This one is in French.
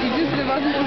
C'est juste devant nous.